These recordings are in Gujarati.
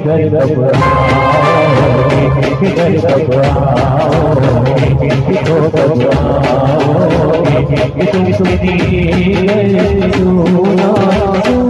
घर घर घबरा सुना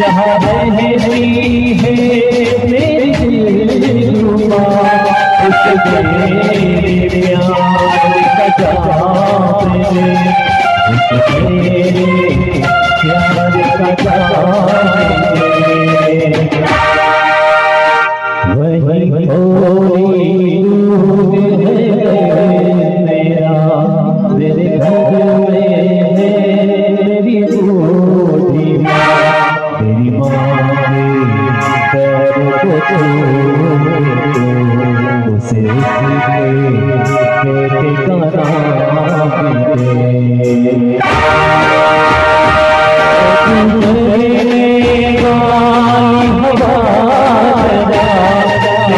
जहाँ रहती है मेरी दिलरुबा उस तेरे प्यार का जाम है उस तेरे प्यार का जाम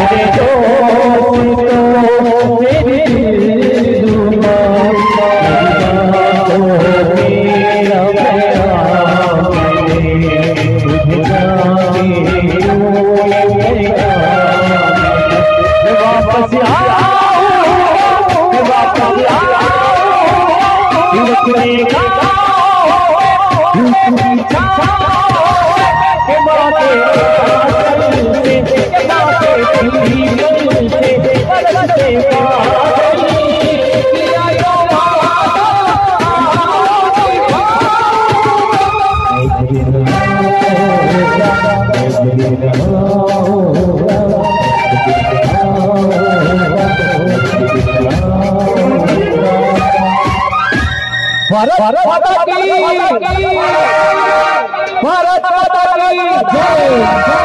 پي تي भारत ભારત માતા કી ભારત માતા કી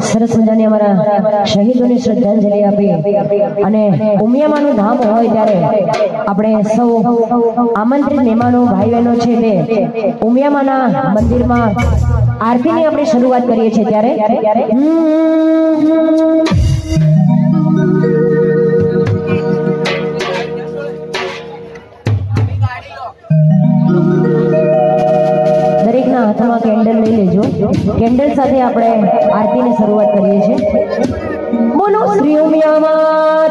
સરસ મજાની અમારા શહીદોને શ્રદ્ધાંજલિ આપી અને ઉમિયામાનું ધામ હોય ત્યારે આપણે સૌ આમંત્રિત મહેમાનો ભાઈ છે તે ઉમિયામાના મંદિરમાં આરતીની આપણે શરૂઆત કરીએ છીએ ત્યારે. દરેકના હાથમાં કેન્ડલ લઈ લેજો. કેન્ડલ સાથે આપણે આરતીની શરૂઆત કરીએ છીએ. બોલો. શ્રી ઉમિયા માત કી